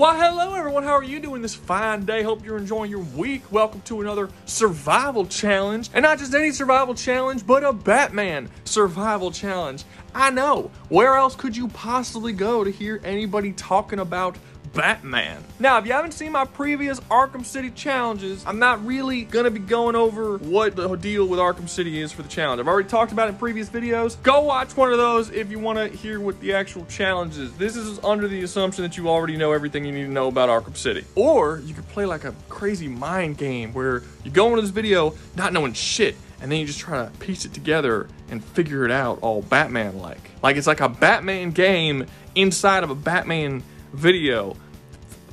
Well, hello everyone. How are you doing this fine day? Hope you're enjoying your week. Welcome to another survival challenge. And not just any survival challenge, but a Batman survival challenge. I know. Where else could you possibly go to hear anybody talking about Batman. Now, if you haven't seen my previous Arkham City challenges, I'm not really gonna be going over what the deal with Arkham City is for the challenge. I've already talked about it in previous videos. Go watch one of those if you wanna hear what the actual challenge is. This is under the assumption that you already know everything you need to know about Arkham City. Or you could play like a crazy mind game where you go into this video not knowing shit and then you just try to piece it together and figure it out all Batman like. Like it's like a Batman game inside of a Batman video.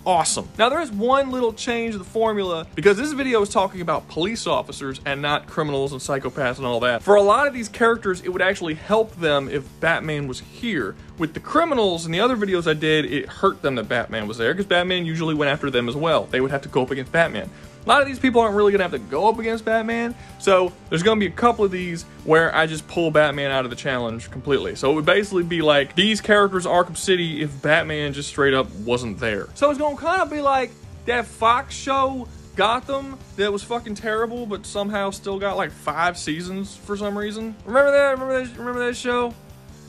Awesome. Now there is one little change of the formula because this video is talking about police officers and not criminals and psychopaths and all that. For a lot of these characters, it would actually help them if Batman was here. With the criminals and the other videos I did, it hurt them that Batman was there because Batman usually went after them as well. They would have to go up against Batman. A lot of these people aren't really gonna have to go up against Batman, so there's gonna be a couple of these where I just pull Batman out of the challenge completely. So it would basically be like these characters Arkham City if Batman just straight up wasn't there. So it's gonna kind of be like that Fox show Gotham that was fucking terrible, but somehow still got like five seasons for some reason. Remember that? Remember that? Remember that show?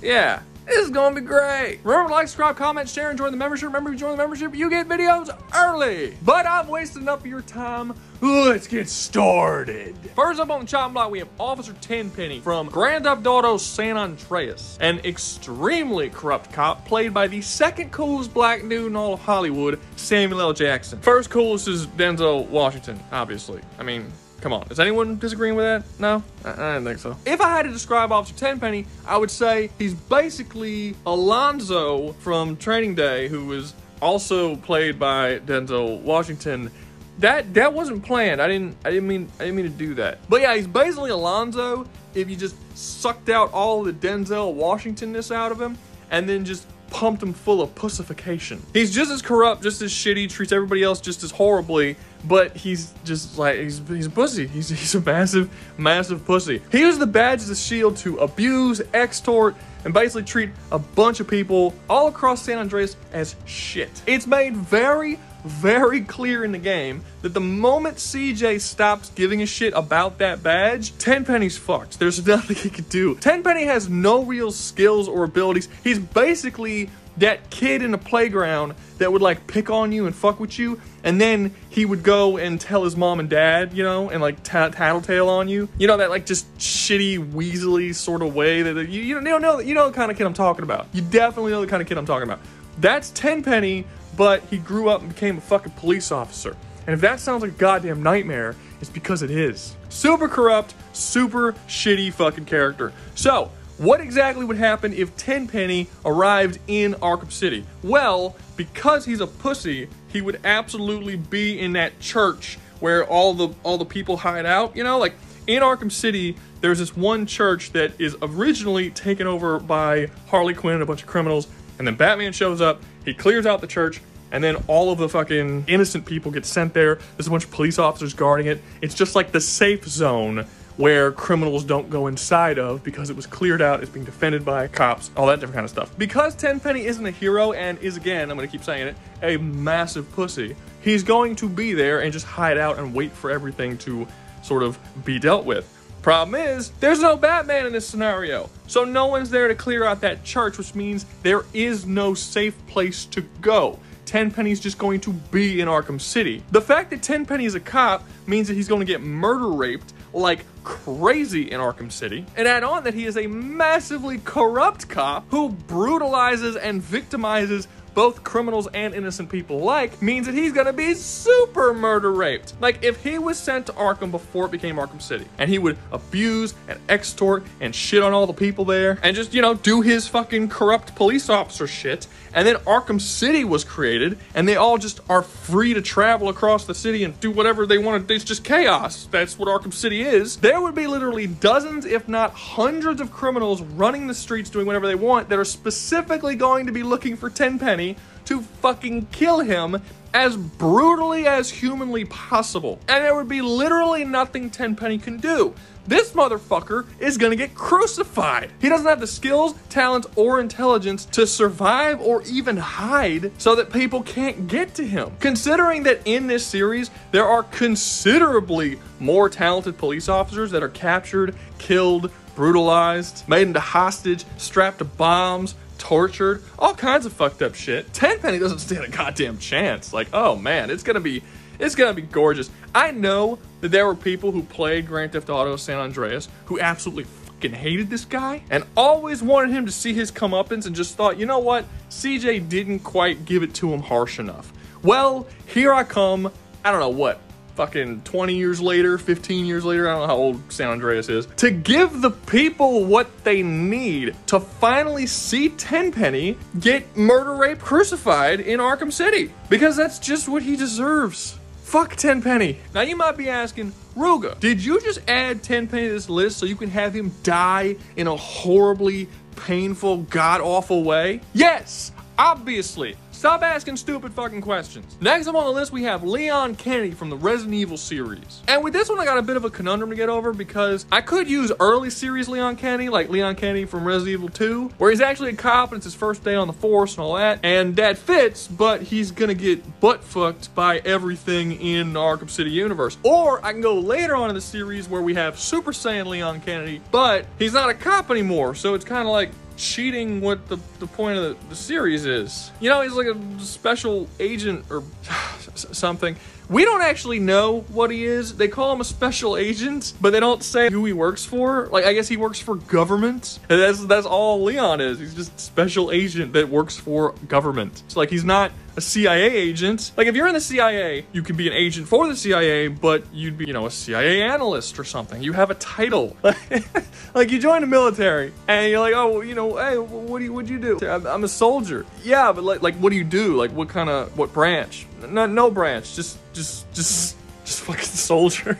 Yeah, this is gonna be great. Remember to like, subscribe, comment, share, and join the membership. Remember, you join the membership, you get videos early. But I've wasted enough of your time. Let's get started. First up on the chopping block, we have Officer Tenpenny from Grand Theft Auto San Andreas, an extremely corrupt cop played by the second coolest black dude in all of Hollywood, Samuel L. Jackson. First coolest is Denzel Washington, obviously. I mean, Come on, is anyone disagreeing with that? No? I, I don't think so. If I had to describe Officer Tenpenny, I would say he's basically Alonzo from Training Day, who was also played by Denzel Washington. That that wasn't planned. I didn't I didn't mean I didn't mean to do that. But yeah, he's basically Alonzo if you just sucked out all the Denzel Washingtonness out of him and then just pumped him full of pussification. He's just as corrupt, just as shitty, treats everybody else just as horribly, but he's just like, he's, he's a pussy. He's, he's a massive, massive pussy. He uses the badge as a shield to abuse, extort, and basically treat a bunch of people all across San Andreas as shit. It's made very, very clear in the game that the moment CJ stops giving a shit about that badge, Tenpenny's fucked. There's nothing he can do. Tenpenny has no real skills or abilities. He's basically that kid in the playground that would like pick on you and fuck with you, and then he would go and tell his mom and dad, you know, and like tattletale on you. You know that like just shitty, weaselly sort of way that you, you don't know you know the kind of kid I'm talking about. You definitely know the kind of kid I'm talking about. That's Tenpenny, but he grew up and became a fucking police officer. And if that sounds like a goddamn nightmare, it's because it is. Super corrupt, super shitty fucking character. So, what exactly would happen if Tenpenny arrived in Arkham City? Well, because he's a pussy, he would absolutely be in that church where all the all the people hide out, you know? Like in Arkham City, there's this one church that is originally taken over by Harley Quinn and a bunch of criminals, and then Batman shows up, he clears out the church, and then all of the fucking innocent people get sent there. There's a bunch of police officers guarding it. It's just like the safe zone where criminals don't go inside of because it was cleared out, it's being defended by cops, all that different kind of stuff. Because Tenpenny isn't a hero and is again, I'm gonna keep saying it, a massive pussy, he's going to be there and just hide out and wait for everything to sort of be dealt with. Problem is, there's no Batman in this scenario. So no one's there to clear out that church, which means there is no safe place to go. Tenpenny's just going to be in Arkham City. The fact that Tenpenny is a cop means that he's going to get murder raped like crazy in Arkham City. And add on that he is a massively corrupt cop who brutalizes and victimizes both criminals and innocent people alike means that he's gonna be super murder raped. Like if he was sent to Arkham before it became Arkham City and he would abuse and extort and shit on all the people there and just, you know, do his fucking corrupt police officer shit and then Arkham City was created and they all just are free to travel across the city and do whatever they want. It's just chaos. That's what Arkham City is. There would be literally dozens, if not hundreds of criminals running the streets doing whatever they want that are specifically going to be looking for Tenpenny to fucking kill him as brutally as humanly possible. And there would be literally nothing Tenpenny can do. This motherfucker is gonna get crucified. He doesn't have the skills, talents, or intelligence to survive or even hide so that people can't get to him. Considering that in this series, there are considerably more talented police officers that are captured, killed, brutalized, made into hostage, strapped to bombs, tortured, all kinds of fucked up shit. Tenpenny doesn't stand a goddamn chance. Like, oh man, it's gonna be it's gonna be gorgeous. I know that there were people who played Grand Theft Auto San Andreas who absolutely fucking hated this guy and always wanted him to see his comeuppance and just thought, you know what, CJ didn't quite give it to him harsh enough. Well, here I come. I don't know what, fucking 20 years later, 15 years later, I don't know how old San Andreas is, to give the people what they need to finally see Tenpenny get murder, rape, crucified in Arkham City. Because that's just what he deserves. Fuck Tenpenny. Now you might be asking, Rouga, did you just add Tenpenny to this list so you can have him die in a horribly painful, god awful way? Yes, obviously. Stop asking stupid fucking questions. Next up on the list, we have Leon Kennedy from the Resident Evil series. And with this one, I got a bit of a conundrum to get over because I could use early series Leon Kennedy, like Leon Kennedy from Resident Evil 2, where he's actually a cop and it's his first day on the force and all that. And that fits, but he's gonna get butt fucked by everything in the Arkham City universe. Or I can go later on in the series where we have Super Saiyan Leon Kennedy, but he's not a cop anymore. So it's kind of like cheating what the, the point of the, the series is. You know, he's like a special agent or something. We don't actually know what he is. They call him a special agent, but they don't say who he works for. Like I guess he works for government. And that's that's all Leon is. He's just special agent that works for government. It's like he's not a CIA agent. Like if you're in the CIA, you can be an agent for the CIA, but you'd be, you know, a CIA analyst or something. You have a title. like you join the military and you're like, oh, you know, hey, what do you, what do you do? I'm, I'm a soldier. Yeah, but like, like, what do you do? Like, what kind of, what branch? No, no branch. Just, just, just, just fucking soldier.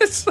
it's,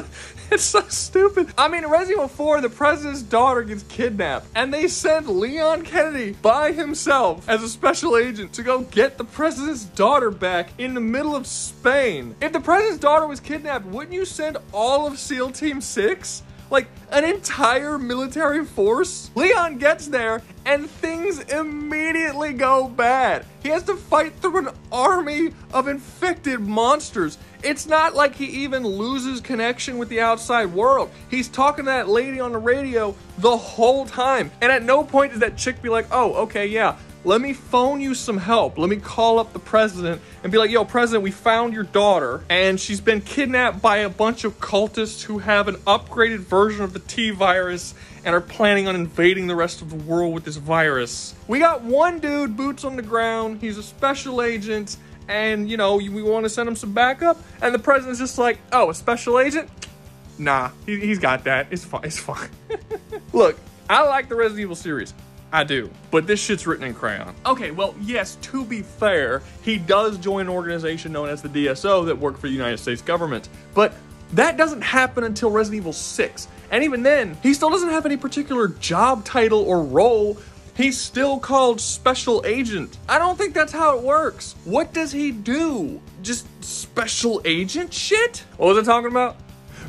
it's so stupid. I mean, in Resident Evil 4, the president's daughter gets kidnapped, and they send Leon Kennedy by himself as a special agent to go get the president's daughter back in the middle of Spain. If the president's daughter was kidnapped, wouldn't you send all of SEAL Team 6? Like an entire military force. Leon gets there and things immediately go bad. He has to fight through an army of infected monsters. It's not like he even loses connection with the outside world. He's talking to that lady on the radio the whole time. And at no point does that chick be like, oh, okay, yeah, let me phone you some help. Let me call up the president and be like, yo, president, we found your daughter and she's been kidnapped by a bunch of cultists who have an upgraded version of the T virus and are planning on invading the rest of the world with this virus. We got one dude, boots on the ground. He's a special agent and, you know, we want to send him some backup. And the president's just like, oh, a special agent? Nah, he, has got that. It's fine. It's fine. Look, I like the Resident Evil series. I do. But this shit's written in crayon. Okay, well, yes, to be fair, he does join an organization known as the DSO that work for the United States government. But that doesn't happen until Resident Evil 6. And even then, he still doesn't have any particular job title or role. He's still called Special Agent. I don't think that's how it works. What does he do? Just Special Agent shit? What was I talking about?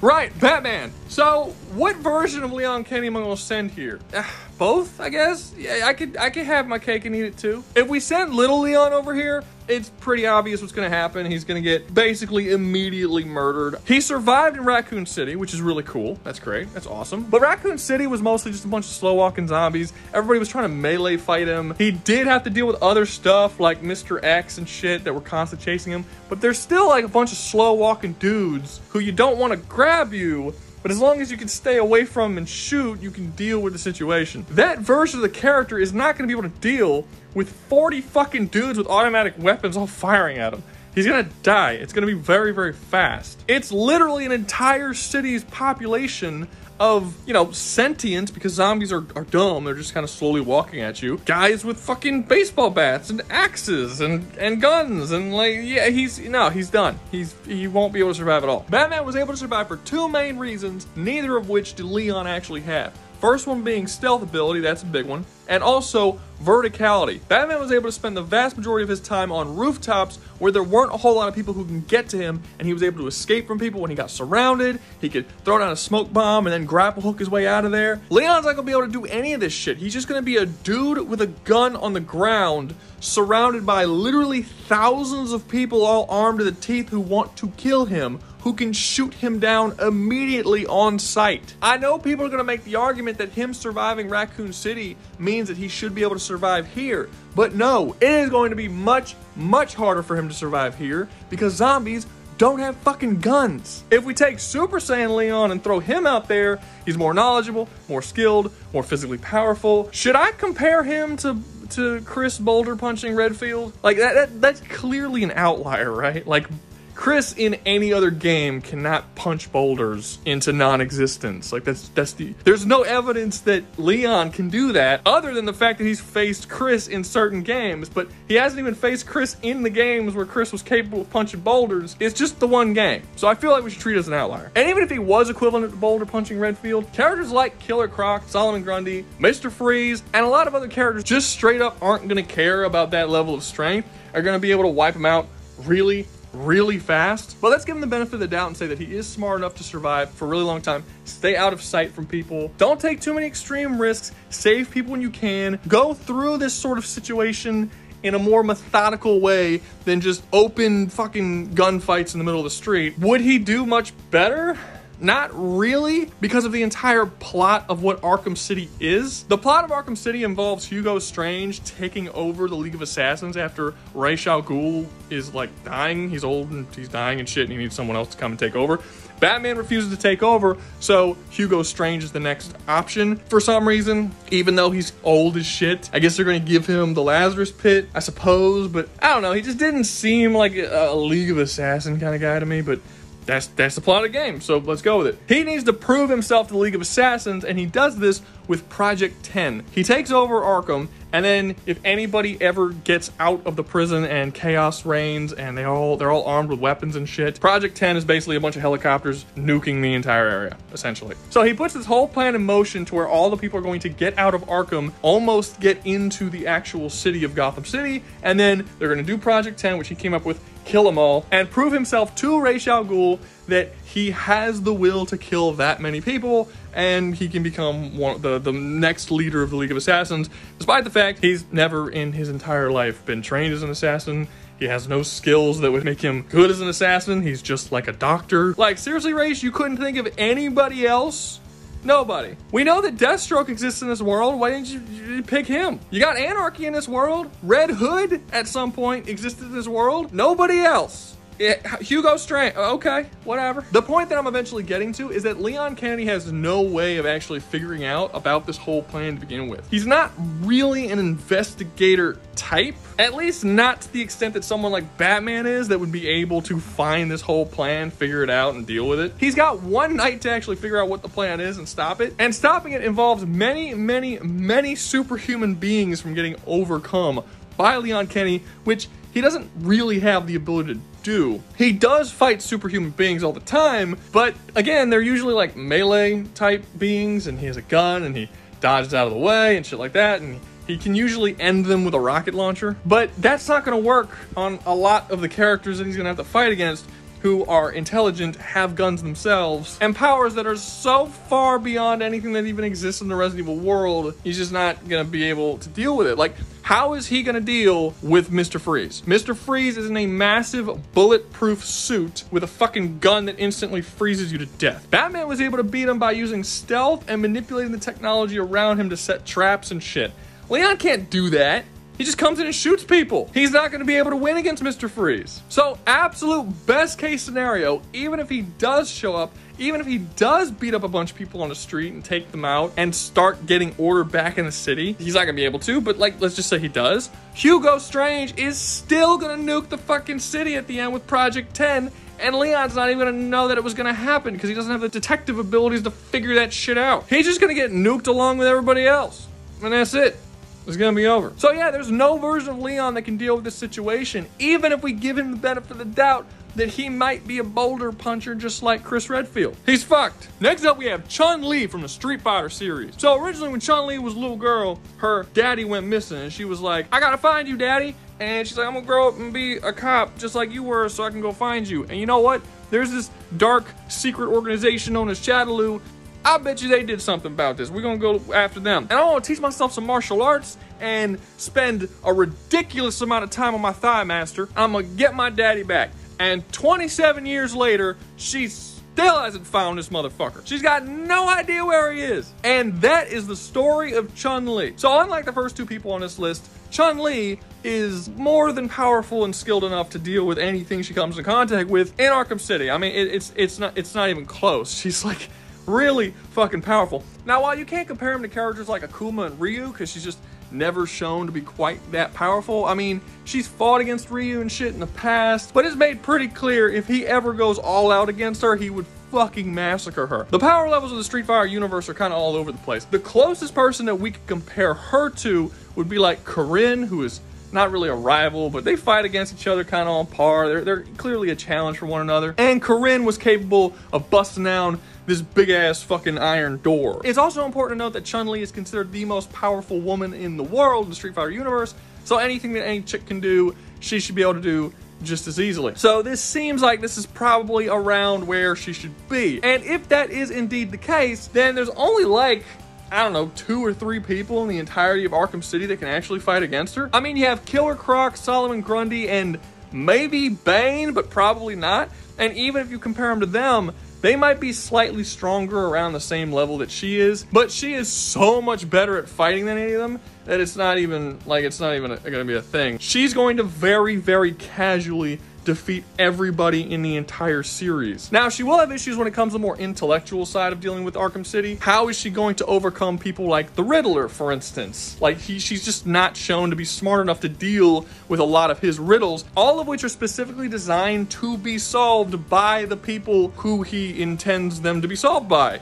Right, Batman. So, what version of Leon Kennedy am I gonna send here? Both, I guess. Yeah, I could, I could have my cake and eat it too. If we send little Leon over here, it's pretty obvious what's to happen. He's to get basically immediately murdered. He survived in Raccoon City, which is really cool. That's great. That's awesome. But Raccoon City was mostly just a bunch of slow walking zombies. Everybody was trying to melee fight him. He did have to deal with other stuff like Mr. X and shit that were constantly chasing him. But there's still like a bunch of slow walking dudes who you don't want to grab you but as long as you can stay away from and shoot, you can deal with the situation. That version of the character is not going to be able to deal with 40 fucking dudes with automatic weapons all firing at him. He's gonna die. It's gonna be very, very fast. It's literally an entire city's population of, you know, sentience because zombies are, are dumb. They're just kind of slowly walking at you. Guys with fucking baseball bats and axes and, and guns and like, yeah, he's, no, he's done. He's, he won't be able to survive at all. Batman was able to survive for two main reasons, neither of which did Leon actually have. First one being stealth ability, that's a big one, and also verticality. Batman was able to spend the vast majority of his time on rooftops where there weren't a whole lot of people who can get to him, and he was able to escape from people when he got surrounded. He could throw down a smoke bomb and then grapple hook his way out of there. Leon's not gonna be able to do any of this shit. He's just gonna be a dude with a gun on the ground, surrounded by literally thousands of people all armed to the teeth who want to kill him who can shoot him down immediately on sight. I know people are going to make the argument that him surviving Raccoon City means that he should be able to survive here, but no, it is going to be much, much harder for him to survive here because zombies don't have fucking guns. If we take Super Saiyan Leon and throw him out there, he's more knowledgeable, more skilled, more physically powerful. Should I compare him to to Chris Boulder punching Redfield? Like that, that that's clearly an outlier, right? Like Chris in any other game cannot punch boulders into non-existence. Like that's that's the there's no evidence that Leon can do that other than the fact that he's faced Chris in certain games, but he hasn't even faced Chris in the games where Chris was capable of punching boulders. It's just the one game. So I feel like we should treat it as an outlier. And even if he was equivalent to Boulder punching Redfield, characters like Killer Croc, Solomon Grundy, Mr. Freeze, and a lot of other characters just straight up aren't going to care about that level of strength, are going to be able to wipe him out really really fast. But let's give him the benefit of the doubt and say that he is smart enough to survive for a really long time. Stay out of sight from people. Don't take too many extreme risks. Save people when you can. Go through this sort of situation in a more methodical way than just open fucking gunfights in the middle of the street. Would he do much better? Not really, because of the entire plot of what Arkham City is. The plot of Arkham City involves Hugo Strange taking over the League of Assassins after Ra's al Ghul is like dying. He's old and he's dying and shit, and he needs someone else to come and take over. Batman refuses to take over, so Hugo Strange is the next option for some reason, even though he's old as shit. I guess they're to give him the Lazarus Pit, I suppose, but I don't know. He just didn't seem like a, a League of Assassin kind of guy to me, but that's that's the plot of the game. So let's go with it. He needs to prove himself to the League of Assassins, and he does this with Project 10. He takes over Arkham, and then if anybody ever gets out of the prison and chaos reigns, and they all they're all armed with weapons and shit, Project 10 is basically a bunch of helicopters nuking the entire area, essentially. So he puts this whole plan in motion to where all the people are going to get out of Arkham, almost get into the actual city of Gotham City, and then they're going to do Project 10, which he came up with kill them all, and prove himself to Ra's al Ghul that he has the will to kill that many people, and he can become one the the next leader of the League of Assassins, despite the fact he's never in his entire life been trained as an assassin. He has no skills that would make him good as an assassin. He's just like a doctor. Like, seriously, Ra's, you couldn't think of anybody else Nobody. We know that Deathstroke exists in this world. Why didn't you, you, pick him? You got Anarchy in this world. Red Hood at some point existed in this world. Nobody else. Yeah, Hugo Strange. Okay, whatever. The point that I'm eventually getting to is that Leon Kennedy has no way of actually figuring out about this whole plan to begin with. He's not really an investigator type, at least not to the extent that someone like Batman is that would be able to find this whole plan, figure it out, and deal with it. He's got one night to actually figure out what the plan is and stop it. And stopping it involves many, many, many superhuman beings from getting overcome by Leon Kennedy, which he doesn't really have the ability to do. He does fight superhuman beings all the time, but again, they're usually like melee type beings, and he has a gun and he dodges out of the way and shit like that, and he can usually end them with a rocket launcher. But that's not gonna work on a lot of the characters that he's gonna have to fight against who are intelligent, have guns themselves, and powers that are so far beyond anything that even exists in the Resident Evil world, he's just not gonna be able to deal with it. Like, how is he gonna deal with Mr. Freeze? Mr. Freeze is in a massive bulletproof suit with a fucking gun that instantly freezes you to death. Batman was able to beat him by using stealth and manipulating the technology around him to set traps and shit. Leon can't do that. He just comes in and shoots people. He's not going to be able to win against Mr. Freeze. So, absolute best case scenario, even if he does show up, even if he does beat up a bunch of people on the street and take them out and start getting order back in the city, he's not going to be able to, but like, let's just say he does. Hugo Strange is still going to nuke the fucking city at the end with Project 10 and Leon's not even gonna know that it was gonna happen because he doesn't have the detective abilities to figure that shit out. He's just gonna get nuked along with everybody else. And that's it. It's gonna be over. So yeah, there's no version of Leon that can deal with this situation, even if we give him the benefit of the doubt that he might be a boulder puncher just like Chris Redfield. He's fucked. Next up, we have Chun Li from the Street Fighter series. So originally, when Chun Li was a little girl, her daddy went missing, and she was like, "I gotta find you, daddy." And she's like, "I'm gonna grow up and be a cop just like you were, so I can go find you." And you know what? There's this dark secret organization known as Shadaloo. I bet you they did something about this. We're gonna go after them. And I want to teach myself some martial arts and spend a ridiculous amount of time on my Thigh Master. I'm gonna get my daddy back. And 27 years later, she still hasn't found this motherfucker. She's got no idea where he is. And that is the story of Chun Li. So, unlike the first two people on this list, Chun Li is more than powerful and skilled enough to deal with anything she comes in contact with in Arkham City. I mean, it, it's it's not it's not even close. She's like really fucking powerful. Now, while you can't compare him to characters like Akuma and Ryu, because she's just never shown to be quite that powerful. I mean, she's fought against Ryu and shit in the past, but it's made pretty clear if he ever goes all out against her, he would fucking massacre her. The power levels of the Street Fighter universe are kind of all over the place. The closest person that we could compare her to would be like Karin, who is not really a rival, but they fight against each other kind of on par. They're, they're clearly a challenge for one another. And Karin was capable of busting down this big ass fucking iron door. It's also important to note that Chun Li is considered the most powerful woman in the world in the Street Fighter universe, so anything that any chick can do, she should be able to do just as easily. So this seems like this is probably around where she should be. And if that is indeed the case, then there's only like I don't know, two or three people in the entirety of Arkham City that can actually fight against her. I mean, you have Killer Croc, Solomon Grundy, and maybe Bane, but probably not. And even if you compare them to them, they might be slightly stronger around the same level that she is, but she is so much better at fighting than any of them that it's not even like it's not even going to be a thing. She's going to very, very casually defeat everybody in the entire series. Now, she will have issues when it comes to the more intellectual side of dealing with Arkham City. How is she going to overcome people like the Riddler, for instance? Like, he, she's just not shown to be smart enough to deal with a lot of his riddles, all of which are specifically designed to be solved by the people who he intends them to be solved by.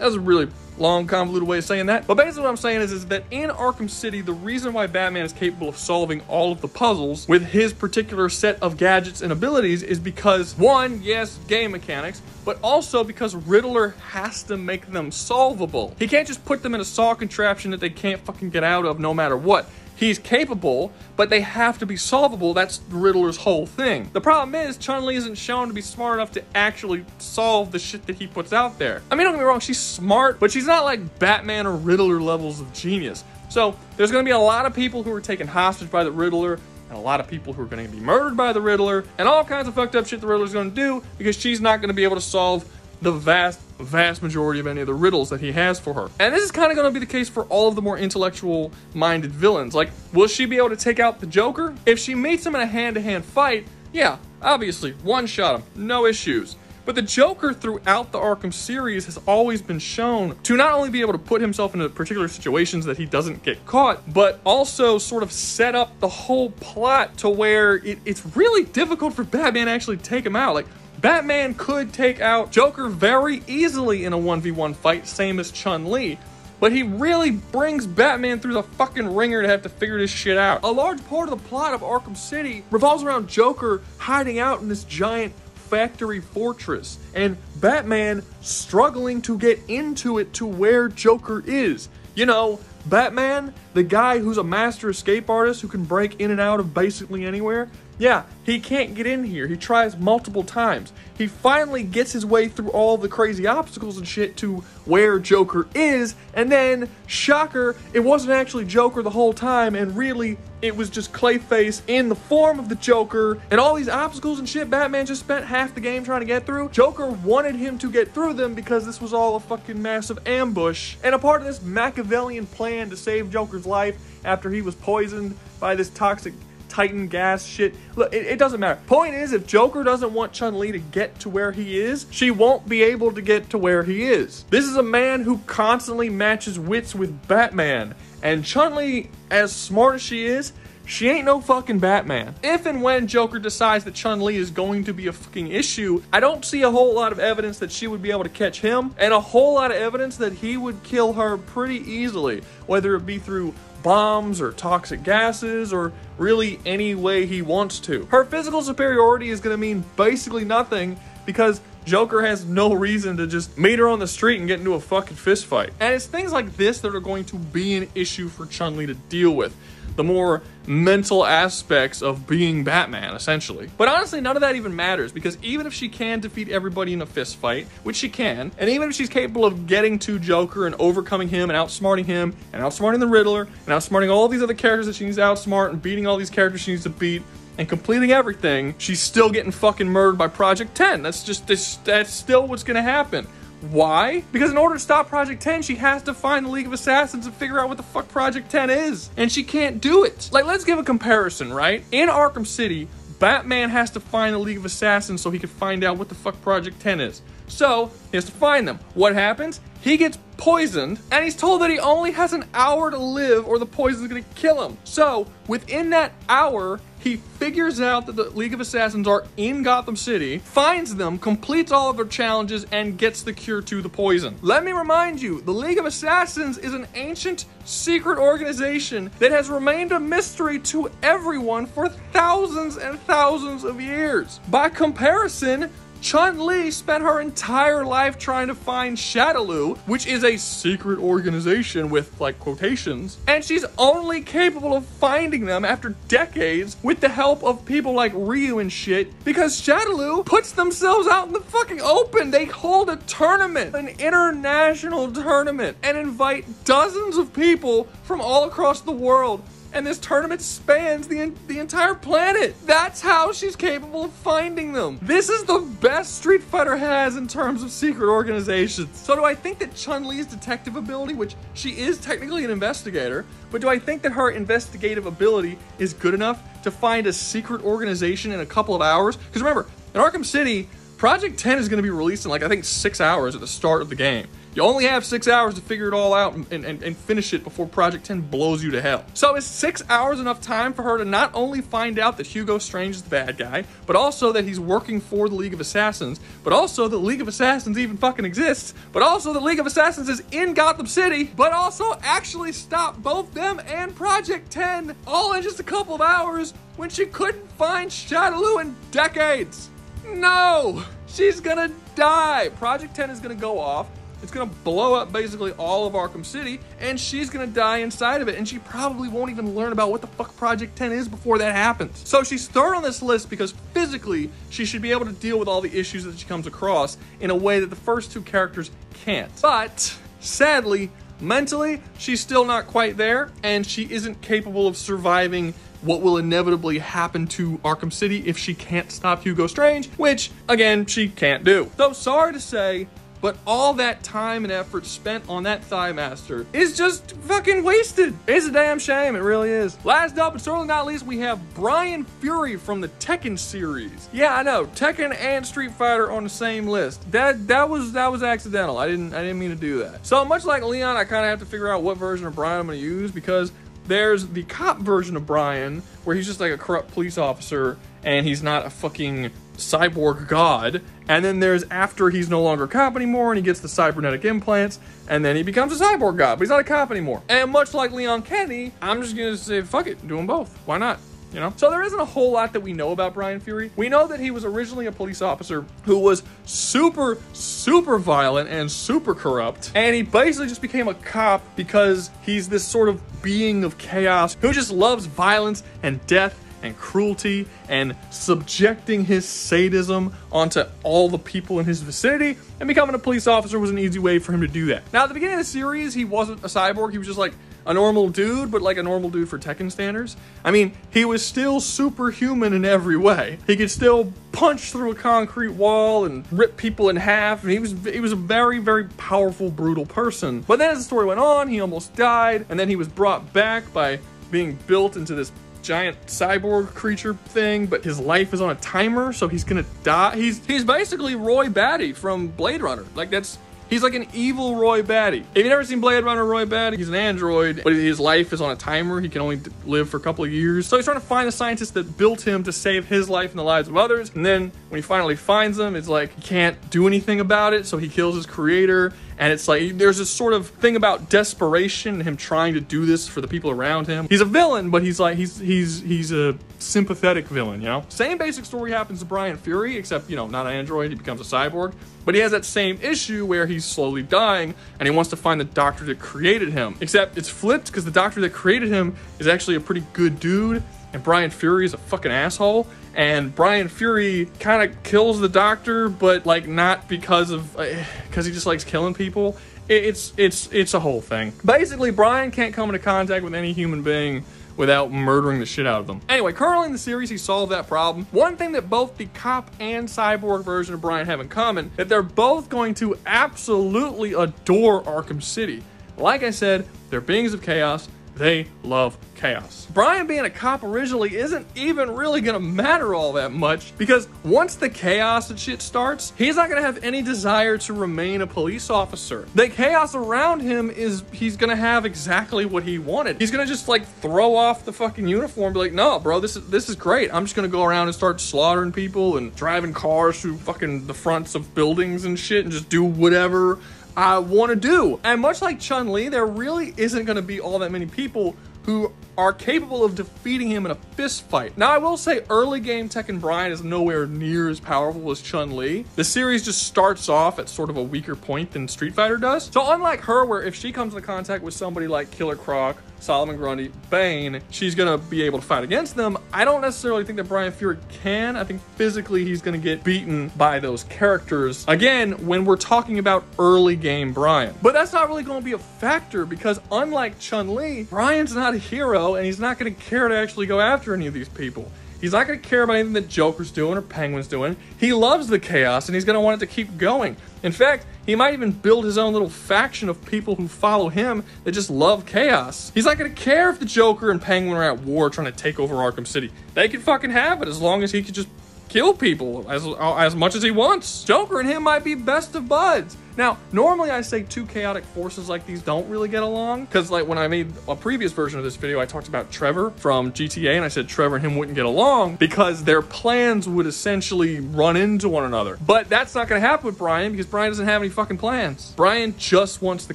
That's a really long, convoluted way of saying that. But basically what I'm saying is, is that in Arkham City, the reason why Batman is capable of solving all of the puzzles with his particular set of gadgets and abilities is because, one, yes, game mechanics, but also because Riddler has to make them solvable. He can't just put them in a saw contraption that they can't fucking get out of no matter what. He's capable, but they have to be solvable. That's Riddler's whole thing. The problem is, Chun Li isn't shown to be smart enough to actually solve the shit that he puts out there. I mean, don't get me wrong, she's smart, but she's not like Batman or Riddler levels of genius. So there's going to be a lot of people who are taken hostage by the Riddler, and a lot of people who are going to be murdered by the Riddler, and all kinds of fucked up shit the Riddler's going to do because she's not going to be able to solve the vast, vast majority of any of the riddles that he has for her. And this is kind of going to be the case for all of the more intellectual minded villains. Like, will she be able to take out the Joker? If she meets him in a hand to hand fight, yeah, obviously, one shot him, no issues. But the Joker throughout the Arkham series has always been shown to not only be able to put himself into particular situations that he doesn't get caught, but also sort of set up the whole plot to where it, it's really difficult for Batman to actually take him out. Like, Batman could take out Joker very easily in a 1v1 fight, same as Chun Li. But he really brings Batman through the fucking ringer to have to figure this shit out. A large part of the plot of Arkham City revolves around Joker hiding out in this giant factory fortress and Batman struggling to get into it to where Joker is. You know, Batman, the guy who's a master escape artist who can break in and out of basically anywhere, yeah, he can't get in here. He tries multiple times. He finally gets his way through all the crazy obstacles and shit to where Joker is, and then, shocker, it wasn't actually Joker the whole time, and really, it was just Clayface in the form of the Joker, and all these obstacles and shit Batman just spent half the game trying to get through. Joker wanted him to get through them because this was all a fucking massive ambush, and a part of this Machiavellian plan to save Joker's life after he was poisoned by this toxic Titan gas shit. Look, it, it, doesn't matter. Point is, if Joker doesn't want Chun Li to get to where he is, she won't be able to get to where he is. This is a man who constantly matches wits with Batman. And Chun Li, as smart as she is, she ain't no fucking Batman. If and when Joker decides that Chun Li is going to be a fucking issue, I don't see a whole lot of evidence that she would be able to catch him, and a whole lot of evidence that he would kill her pretty easily, whether it be through bombs or toxic gases or really any way he wants to. Her physical superiority is going to mean basically nothing because Joker has no reason to just meet her on the street and get into a fucking fist fight. And it's things like this that are going to be an issue for Chun Li to deal with. The more mental aspects of being Batman, essentially. But honestly, none of that even matters because even if she can defeat everybody in a fist fight, which she can, and even if she's capable of getting to Joker and overcoming him and outsmarting him and outsmarting the Riddler and outsmarting all these other characters that she needs to outsmart and beating all these characters she needs to beat, and completing everything, she's still getting fucking murdered by Project 10. That's just that's still what's gonna happen. Why? Because in order to stop Project 10, she has to find the League of Assassins and figure out what the fuck Project 10 is. And she can't do it. Like, let's give a comparison, right? In Arkham City, Batman has to find the League of Assassins so he can find out what the fuck Project 10 is. So, he has to find them. What happens? He gets poisoned, and he's told that he only has an hour to live or the poison's gonna kill him. So, within that hour, he figures out that the League of Assassins are in Gotham City, finds them, completes all of their challenges, and gets the cure to the poison. Let me remind you, the League of Assassins is an ancient secret organization that has remained a mystery to everyone for thousands and thousands of years. By comparison, Chun Li spent her entire life trying to find Shadaloo, which is a secret organization with like quotations, and she's only capable of finding them after decades with the help of people like Ryu and shit because Shadaloo puts themselves out in the fucking open. They hold a tournament, an international tournament, and invite dozens of people from all across the world and this tournament spans the, the entire planet. That's how she's capable of finding them. This is the best Street Fighter has in terms of secret organizations. So do I think that Chun-Li's detective ability, which she is technically an investigator, but do I think that her investigative ability is good enough to find a secret organization in a couple of hours? Because remember, in Arkham City, Project 10 is going to be released in like, I think, six hours at the start of the game. You only have six hours to figure it all out and, and, and, finish it before Project 10 blows you to hell. So is six hours enough time for her to not only find out that Hugo Strange is the bad guy, but also that he's working for the League of Assassins, but also that League of Assassins even fucking exists, but also the League of Assassins is in Gotham City, but also actually stop both them and Project 10 all in just a couple of hours when she couldn't find Shadaloo in decades? No! She's gonna die! Project 10 is gonna go off. It's gonna blow up basically all of Arkham City, and she's gonna die inside of it, and she probably won't even learn about what the fuck Project 10 is before that happens. So she's third on this list because physically, she should be able to deal with all the issues that she comes across in a way that the first two characters can't. But, sadly, mentally, she's still not quite there, and she isn't capable of surviving what will inevitably happen to Arkham City if she can't stop Hugo Strange, which, again, she can't do. So, sorry to say, but all that time and effort spent on that Thigh Master is just fucking wasted. It's a damn shame, it really is. Last up, but certainly not least, we have Bryan Fury from the Tekken series. Yeah, I know, Tekken and Street Fighter on the same list. That that was that was accidental. I didn't I didn't mean to do that. So much like Leon, I kind of have to figure out what version of Bryan I'm gonna use because there's the cop version of Bryan, where he's just like a corrupt police officer and he's not a fucking cyborg god. And then there's after he's no longer a cop anymore and he gets the cybernetic implants and then he becomes a cyborg god, but he's not a cop anymore. And much like Leon Kennedy, I'm just gonna say, fuck it, do them both. Why not? You know? So there isn't a whole lot that we know about Bryan Fury. We know that he was originally a police officer who was super, super violent and super corrupt. And he basically just became a cop because he's this sort of being of chaos who just loves violence and death and cruelty and subjecting his sadism onto all the people in his vicinity. And becoming a police officer was an easy way for him to do that. Now, at the beginning of the series, he wasn't a cyborg. He was just like a normal dude, but like a normal dude for Tekken standards. I mean, he was still superhuman in every way. He could still punch through a concrete wall and rip people in half, and he was he was a very very powerful, brutal person. But then as the story went on, he almost died, and then he was brought back by being built into this giant cyborg creature thing, but his life is on a timer, so he's gonna die. He's he's basically Roy Batty from Blade Runner. Like that's He's like an evil Roy Batty. If you've never seen Blade Runner Roy Batty, he's an android, but his life is on a timer. He can only live for a couple of years. So he's trying to find the scientist that built him to save his life and the lives of others. And then when he finally finds them, it's like he can't do anything about it, so he kills his creator And it's like there's this sort of thing about desperation and him trying to do this for the people around him. He's a villain, but he's like he's he's he's a sympathetic villain, you know? Same basic story happens to Bryan Fury, except, you know, not an android, he becomes a cyborg. But he has that same issue where he's slowly dying and he wants to find the doctor that created him. Except it's flipped because the doctor that created him is actually a pretty good dude and Bryan Fury is a fucking asshole. And Bryan Fury kind of kills the doctor, but like not because of because uh, he just likes killing people. It's it's it's a whole thing. Basically, Bryan can't come into contact with any human being without murdering the shit out of them. Anyway, currently in the series, he solved that problem. One thing that both the cop and cyborg version of Bryan have in common, that they're both going to absolutely adore Arkham City. Like I said, they're beings of chaos, they love chaos. Bryan being a cop originally isn't even really gonna matter all that much because once the chaos and shit starts, he's not gonna have any desire to remain a police officer. The chaos around him is he's gonna have exactly what he wanted. He's gonna just like throw off the fucking uniform, be like, no, bro, this is this is great. I'm just gonna go around and start slaughtering people and driving cars through fucking the fronts of buildings and shit and just do whatever I want to do. And much like Chun Li, there really isn't going to be all that many people who are capable of defeating him in a fist fight. Now, I will say early game Tekken Bryan is nowhere near as powerful as Chun-Li. The series just starts off at sort of a weaker point than Street Fighter does. So unlike her, where if she comes into contact with somebody like Killer Croc, Solomon Grundy, Bane, she's gonna be able to fight against them. I don't necessarily think that Bryan Fury can. I think physically he's gonna get beaten by those characters. Again, when we're talking about early game Bryan. But that's not really gonna be a factor because unlike Chun-Li, Bryan's not a hero and he's not gonna care to actually go after any of these people. He's not going to care about anything that Joker's doing or Penguin's doing. He loves the chaos and he's going to want it to keep going. In fact, he might even build his own little faction of people who follow him that just love chaos. He's not going to care if the Joker and Penguin are at war trying to take over Arkham City. They can fucking have it as long as he can just kill people as, as much as he wants. Joker and him might be best of buds. Now, normally I say two chaotic forces like these don't really get along because like when I made a previous version of this video, I talked about Trevor from GTA and I said Trevor and him wouldn't get along because their plans would essentially run into one another. But that's not going to happen with Bryan because Bryan doesn't have any fucking plans. Bryan just wants the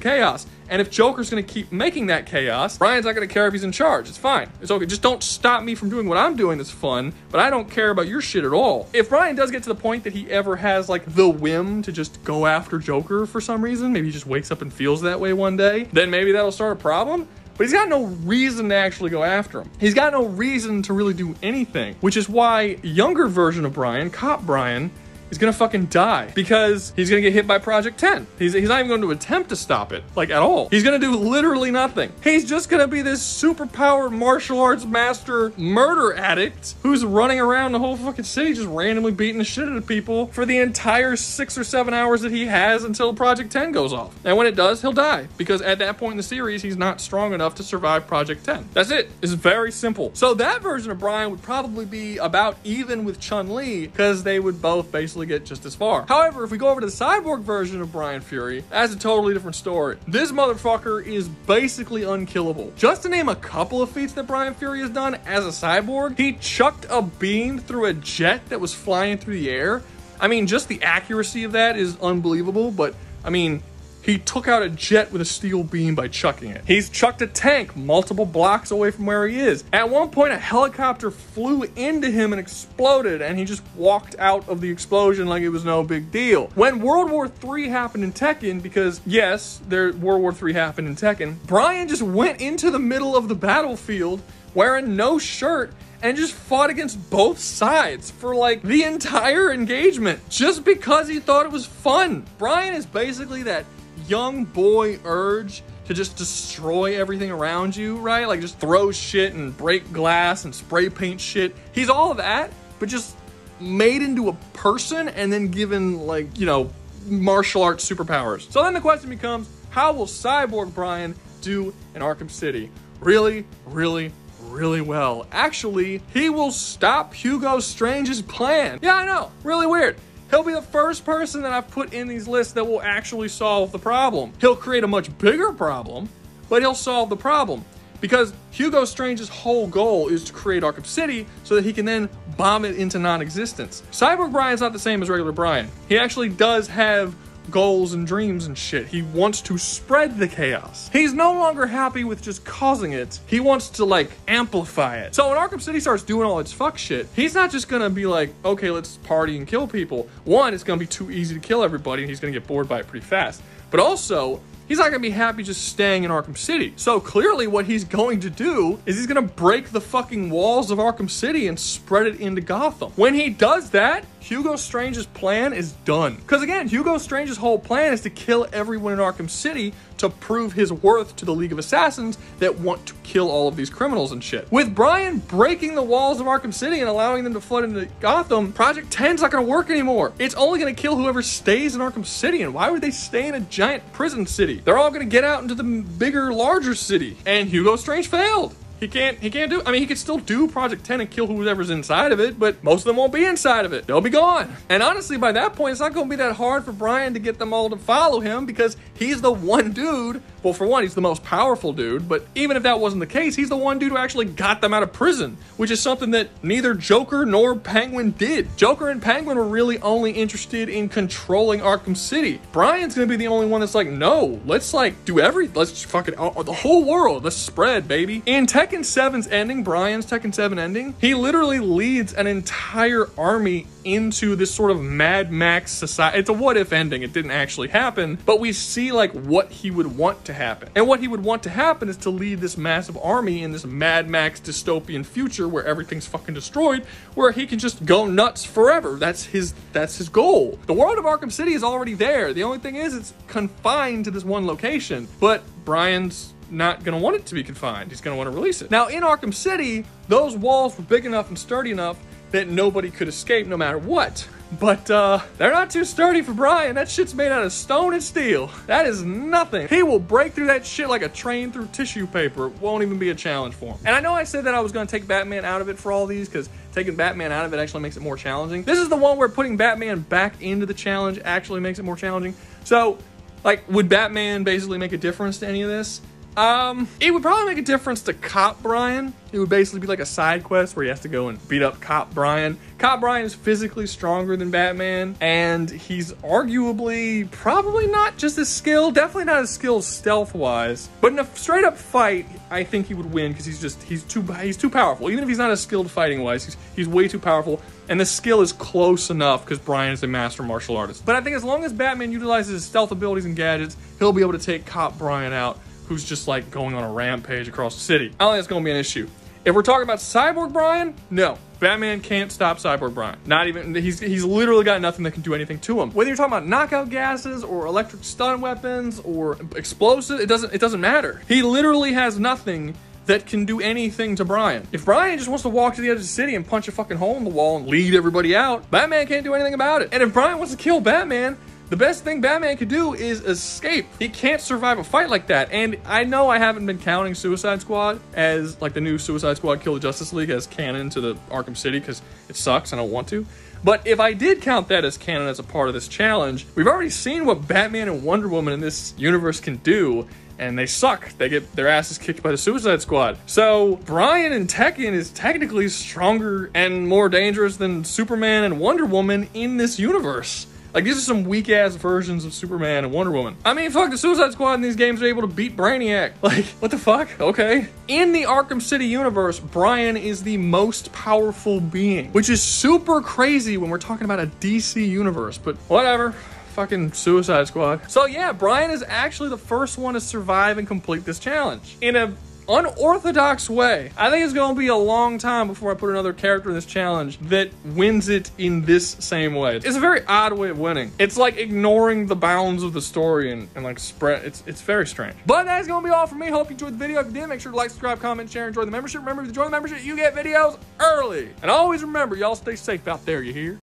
chaos. And if Joker's gonna keep making that chaos, Bryan's not gonna care if he's in charge. It's fine. It's okay. Just don't stop me from doing what I'm doing that's fun, but I don't care about your shit at all. If Bryan does get to the point that he ever has like the whim to just go after Joker for some reason, maybe he just wakes up and feels that way one day, then maybe that'll start a problem. But he's got no reason to actually go after him. He's got no reason to really do anything, which is why younger version of Bryan, Cop Bryan, He's gonna fucking die because he's gonna get hit by Project 10. He's, he's not even going to attempt to stop it, like at all. He's gonna do literally nothing. He's just gonna be this superpowered martial arts master murder addict who's running around the whole fucking city just randomly beating the shit out of people for the entire six or seven hours that he has until Project 10 goes off. And when it does, he'll die because at that point in the series, he's not strong enough to survive Project 10. That's it. It's very simple. So that version of Bryan would probably be about even with Chun-Li because they would both basically get just as far. However, if we go over to the cyborg version of Bryan Fury, that's a totally different story. This motherfucker is basically unkillable. Just to name a couple of feats that Bryan Fury has done as a cyborg, he chucked a beam through a jet that was flying through the air. I mean, just the accuracy of that is unbelievable, but I mean, he took out a jet with a steel beam by chucking it. He's chucked a tank multiple blocks away from where he is. At one point, a helicopter flew into him and exploded, and he just walked out of the explosion like it was no big deal. When World War III happened in Tekken, because yes, there World War III happened in Tekken, Bryan just went into the middle of the battlefield wearing no shirt and just fought against both sides for like the entire engagement just because he thought it was fun. Bryan is basically that young boy urge to just destroy everything around you, right? Like just throw shit and break glass and spray paint shit. He's all of that, but just made into a person and then given like, you know, martial arts superpowers. So then the question becomes, how will Cyborg Bryan do in Arkham City? Really, really, really well. Actually, he will stop Hugo Strange's plan. Yeah, I know, really weird. He'll be the first person that I've put in these lists that will actually solve the problem. He'll create a much bigger problem, but he'll solve the problem. Because Hugo Strange's whole goal is to create Arkham City so that he can then bomb it into non existence. Cyborg Bryan's not the same as regular Bryan. He actually does have goals and dreams and shit. He wants to spread the chaos. He's no longer happy with just causing it. He wants to like amplify it. So when Arkham City starts doing all its fuck shit, he's not just gonna be like, okay, let's party and kill people. One, it's gonna be too easy to kill everybody and he's gonna get bored by it pretty fast. But also, he's not going to be happy just staying in Arkham City. So clearly what he's going to do is he's going to break the fucking walls of Arkham City and spread it into Gotham. When he does that, Hugo Strange's plan is done. Because again, Hugo Strange's whole plan is to kill everyone in Arkham City to prove his worth to the League of Assassins that want to kill all of these criminals and shit. With Bryan breaking the walls of Arkham City and allowing them to flood into Gotham, Project 10's not gonna work anymore. It's only gonna kill whoever stays in Arkham City, and why would they stay in a giant prison city? They're all gonna get out into the bigger, larger city. And Hugo Strange failed. He can't. He can't do. I mean, he could still do Protocol 10 and kill whoever's inside of it, but most of them won't be inside of it. They'll be gone. And honestly, by that point, it's not going to be that hard for Bryan to get them all to follow him because he's the one dude. Well, for one, he's the most powerful dude. But even if that wasn't the case, he's the one dude who actually got them out of prison, which is something that neither Joker nor Penguin did. Joker and Penguin were really only interested in controlling Arkham City. Bryan's going to be the only one that's like, no, let's like do every, let's fucking oh, the whole world, let's spread, baby. In Tekken Tekken 7's ending, Bryan's Tekken 7 ending, he literally leads an entire army into this sort of Mad Max society. It's a what if ending. It didn't actually happen, but we see like what he would want to happen. And what he would want to happen is to lead this massive army in this Mad Max dystopian future where everything's fucking destroyed, where he can just go nuts forever. That's his that's his goal. The world of Arkham City is already there. The only thing is it's confined to this one location. But Bryan's not going to want it to be confined. He's going to want to release it. Now, in Arkham City, those walls were big enough and sturdy enough that nobody could escape no matter what. But uh, they're not too sturdy for Bryan. That shit's made out of stone and steel. That is nothing. He will break through that shit like a train through tissue paper. It won't even be a challenge for him. And I know I said that I was going to take Batman out of it for all these because taking Batman out of it actually makes it more challenging. This is the one where putting Batman back into the challenge actually makes it more challenging. So, like, would Batman basically make a difference to any of this? Um, it would probably make a difference to Cop Bryan. It would basically be like a side quest where he has to go and beat up Cop Bryan. Cop Bryan is physically stronger than Batman, and he's arguably probably not just as skilled, definitely not as skilled stealth wise. But in a straight up fight, I think he would win because he's just he's too he's too powerful. Even if he's not as skilled fighting wise, he's he's way too powerful. And the skill is close enough because Bryan is a master martial artist. But I think as long as Batman utilizes his stealth abilities and gadgets, he'll be able to take Cop Bryan out who's just like going on a rampage across the city. I don't think it's gonna be an issue. If we're talking about Cyborg Bryan, no. Batman can't stop Cyborg Bryan. Not even, he's, he's literally got nothing that can do anything to him. Whether you're talking about knockout gases or electric stun weapons or explosive, it doesn't, it doesn't matter. He literally has nothing that can do anything to Bryan. If Bryan just wants to walk to the edge of the city and punch a fucking hole in the wall and lead everybody out, Batman can't do anything about it. And if Bryan wants to kill Batman, the best thing Batman could do is escape. He can't survive a fight like that. And I know I haven't been counting Suicide Squad as like the new Suicide Squad Kill the Justice League as canon to the Arkham City because it sucks I don't want to. But if I did count that as canon as a part of this challenge, we've already seen what Batman and Wonder Woman in this universe can do and they suck. They get their asses kicked by the Suicide Squad. So Bryan and Tekken is technically stronger and more dangerous than Superman and Wonder Woman in this universe. Like these are some weak ass versions of Superman and Wonder Woman. I mean, fuck, the Suicide Squad in these games are able to beat Brainiac. Like, what the fuck? Okay. In the Arkham City universe, Bryan is the most powerful being, which is super crazy when we're talking about a DC universe, but whatever fucking Suicide Squad. So yeah, Bryan is actually the first one to survive and complete this challenge. In a unorthodox way. I think it's going to be a long time before I put another character in this challenge that wins it in this same way. It's a very odd way of winning. It's like ignoring the bounds of the story and, and like spread. It's it's very strange. But that's going to be all for me. Hope you enjoyed the video. If you did, make sure to like, subscribe, comment, share, enjoy the membership. Remember, if you join the membership, you get videos early. And always remember, y'all stay safe out there, you hear?